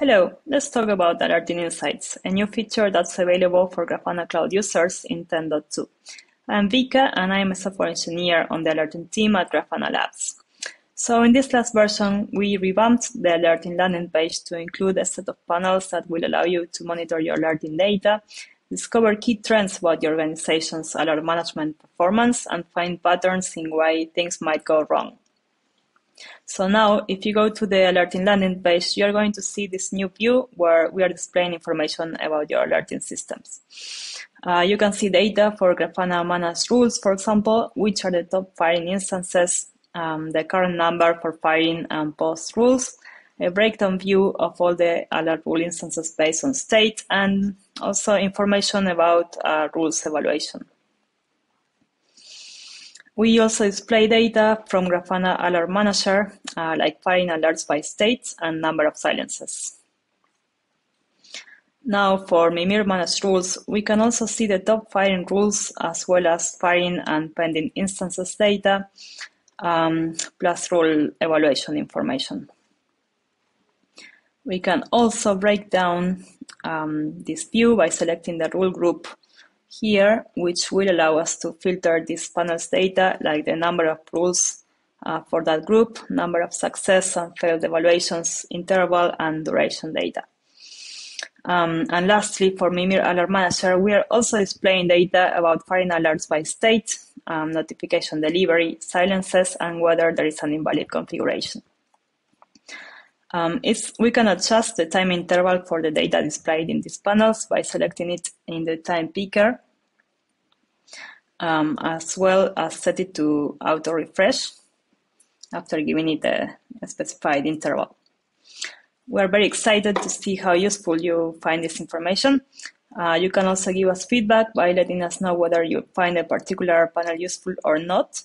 Hello, let's talk about Alerting Insights, a new feature that's available for Grafana Cloud users in 10.2. I'm Vika and I'm a software engineer on the alerting team at Grafana Labs. So in this last version, we revamped the alerting landing page to include a set of panels that will allow you to monitor your alerting data, discover key trends about your organization's alert management performance, and find patterns in why things might go wrong. So now, if you go to the alerting landing page, you're going to see this new view where we are displaying information about your alerting systems. Uh, you can see data for Grafana managed rules, for example, which are the top firing instances, um, the current number for firing and post rules, a breakdown view of all the alert rule instances based on state, and also information about uh, rules evaluation. We also display data from Grafana Alert Manager, uh, like firing alerts by states and number of silences. Now for Mimir managed rules, we can also see the top firing rules as well as firing and pending instances data, um, plus rule evaluation information. We can also break down um, this view by selecting the rule group here, which will allow us to filter this panel's data, like the number of rules uh, for that group, number of success and failed evaluations, interval, and duration data. Um, and lastly, for Mimir Alert Manager, we are also displaying data about firing alerts by state, um, notification delivery, silences, and whether there is an invalid configuration. Um, we can adjust the time interval for the data displayed in these panels by selecting it in the time picker, um, as well as set it to auto refresh after giving it a, a specified interval. We're very excited to see how useful you find this information. Uh, you can also give us feedback by letting us know whether you find a particular panel useful or not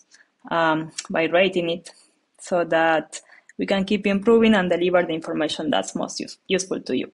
um, by rating it so that we can keep improving and deliver the information that's most use useful to you.